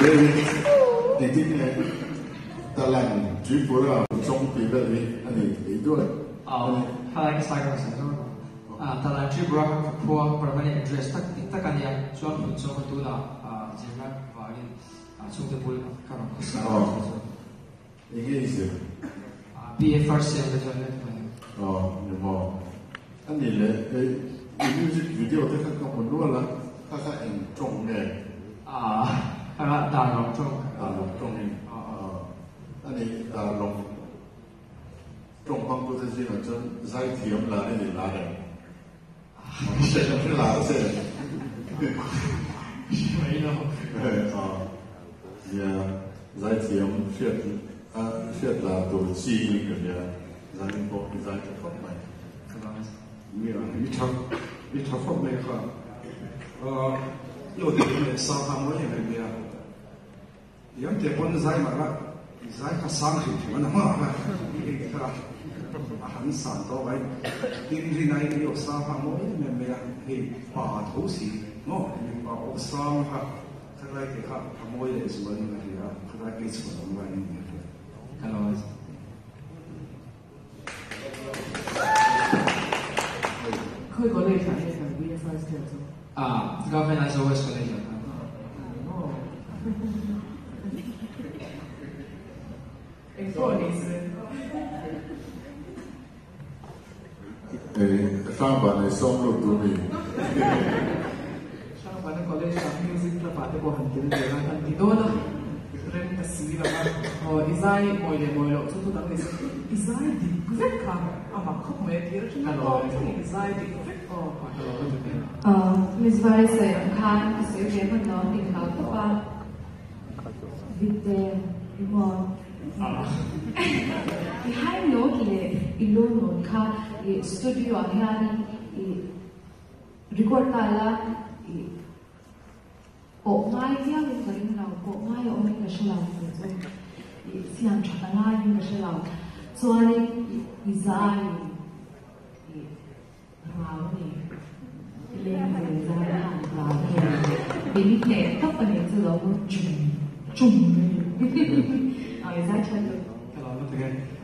đây thì 今年的冷主管啊，中變得你你你都係哦，係細個成咗。啊，但係主管佢破 permanent address 得得緊嘢，將盤中佢都啦啊，只咩話嘅啊，中咗杯咁啊，哦，你嘅意思啊，BA first year 嘅就咧，哦，明白。咁你咧，你你呢啲語調得佢咁滿足啦，得佢嚴重嘅啊。他讲大龙中，大龙中医，哦哦，那你大龙中方不是这种真，在体我们哪里拿的？谁是哪个谁？没有。对啊，也在体我们血啊血打都记忆里面，咱不咱不放没，是吧？没有，一条一条放没哈，呃，有的人伤害没有没有。有的不能在嘛了，在他上去听那嘛了，你看，很散到位，今天那有上他们也没有，嘿，把头是，我你把我上哈，他来给他他们也是问那个，他来给出来问那个。看到沒？佢嗰類產業係 V first 嘅啫。啊，government is always collegial。哦。誒，不好 Samba ne somno glumi. Samba ne kolež na music napade bo hantirila antidona. Vrem ta sivila pa izaj moje moje ocu to tako iz izaj di kveka. Ama kako mu je ti računalo? Izaj di kveka. Mi zvali se Khan, ki se je že vrnil in Halkova. Vidite, imamo Ah. Behind note le illo non kha ye studio ahyani record kala o mai dia le karin na o mai o min kashla o siam chakala yin kashla so ani design rawni le le zara rawni 比你累，根本就知道我重重。is that true? Hello, again.